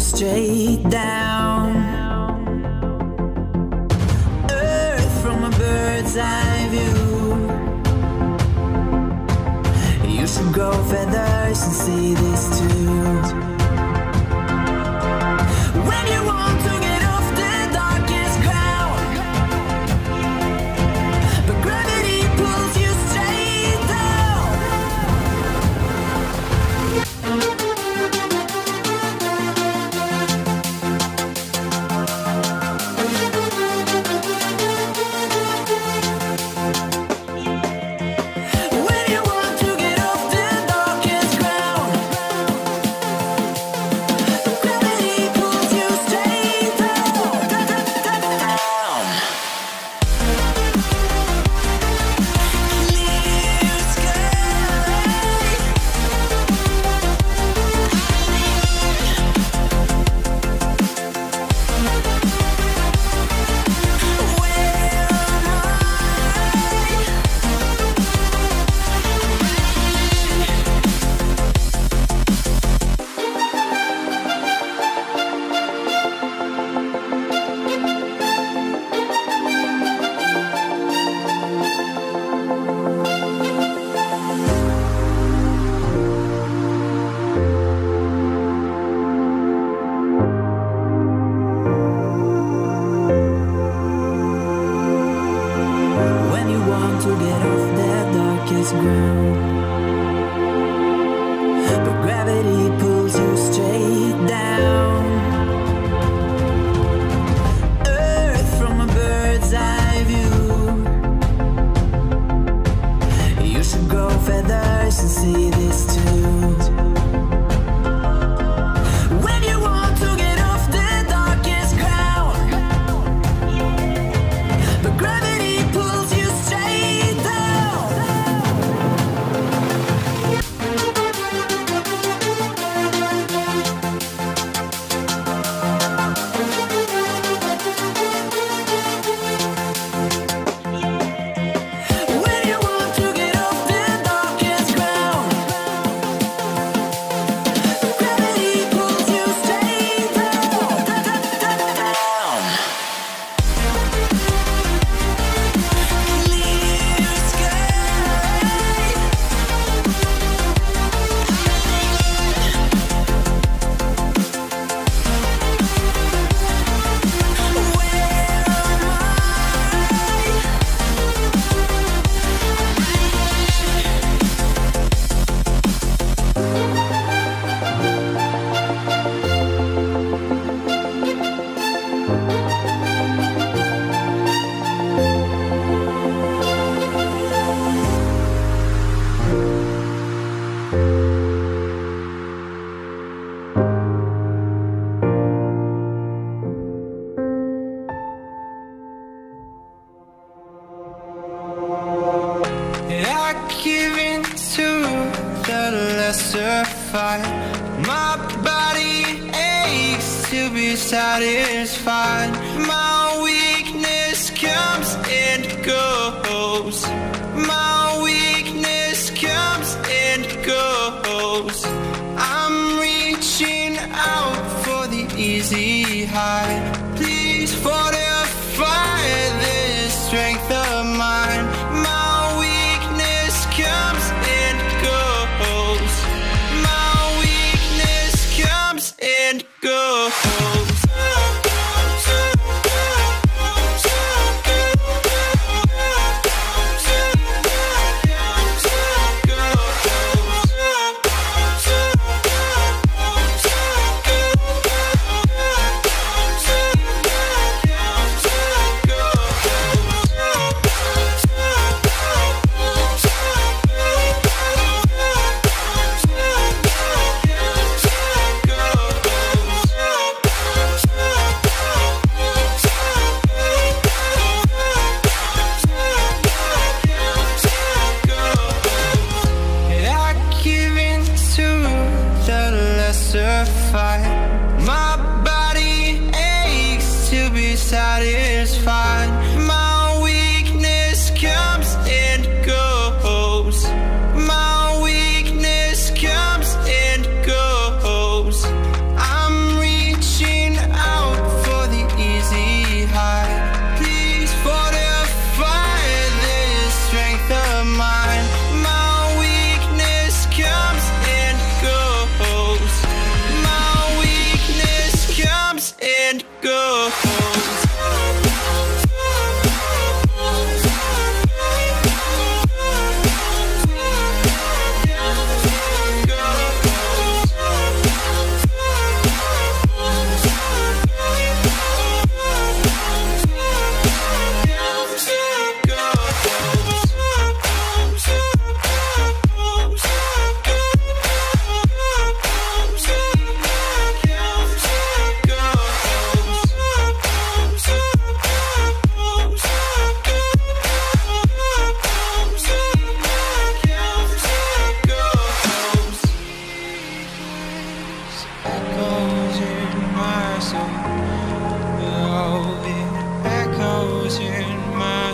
straight down. Earth from a bird's eye view. You should grow feathers and see this too. When you want to to get off that darkest ground. But gravity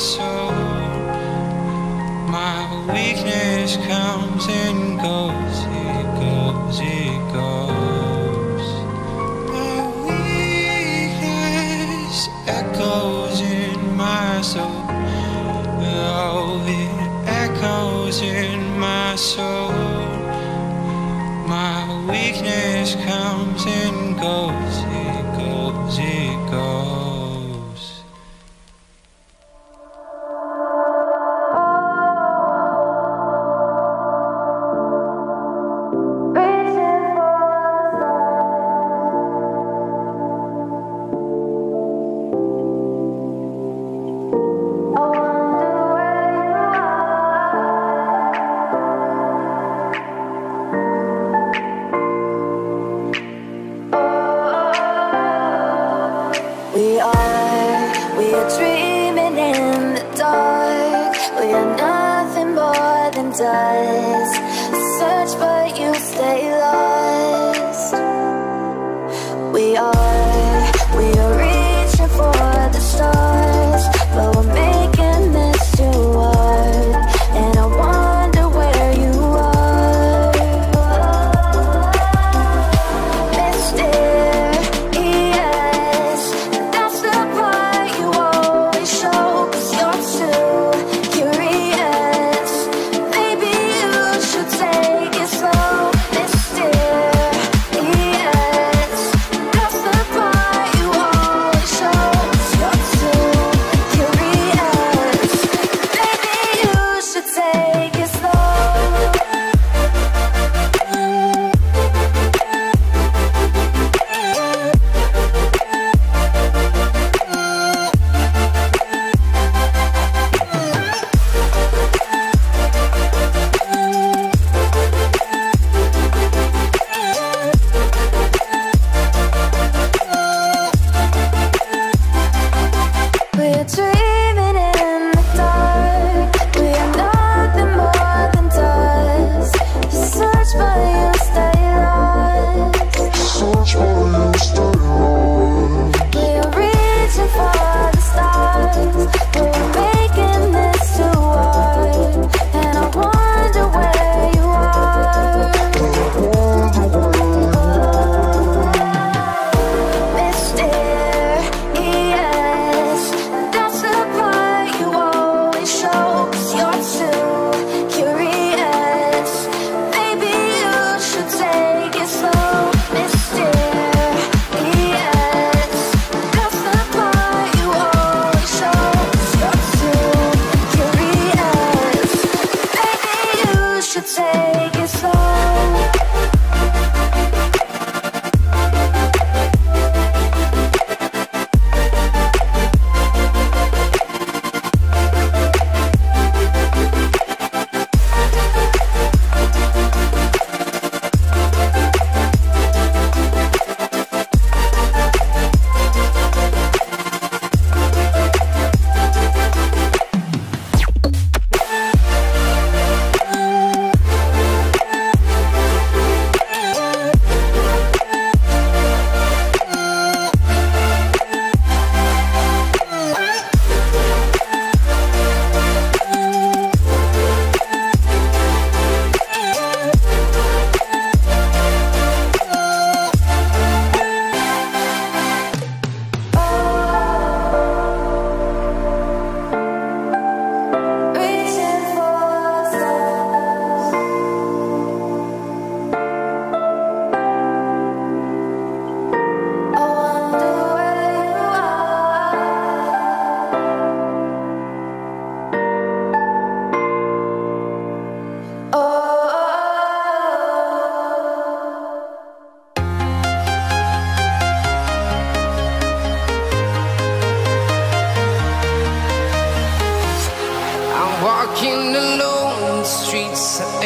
So My weakness comes and goes, it goes, it does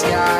Sky.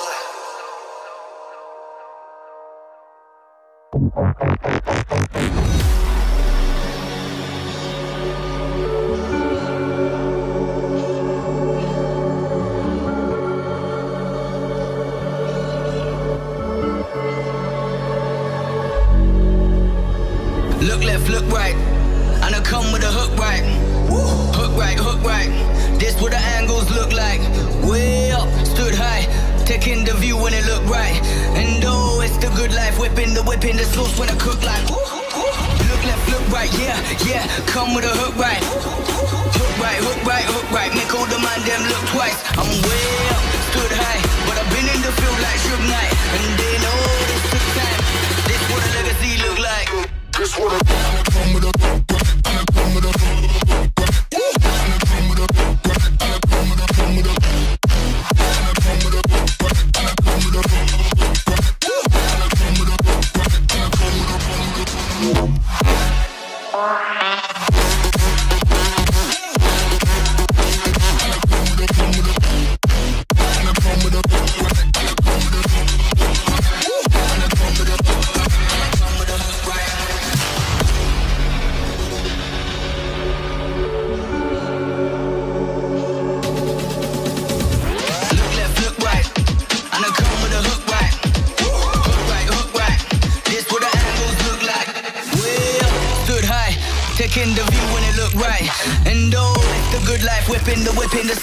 Right. And I come with a hook right. Hook right, hook right. This what the angles look like. Way up, stood high. Taking the view when it look right. And oh, it's the good life. Whipping the whip in the sauce when I cook like. Look left, look right, yeah, yeah. Come with a hook right. Hook right, hook right, hook right. Make all the man them look twice. I'm way up, stood high. But I've been in the field like Suge Knight. And they know oh, Look Whipping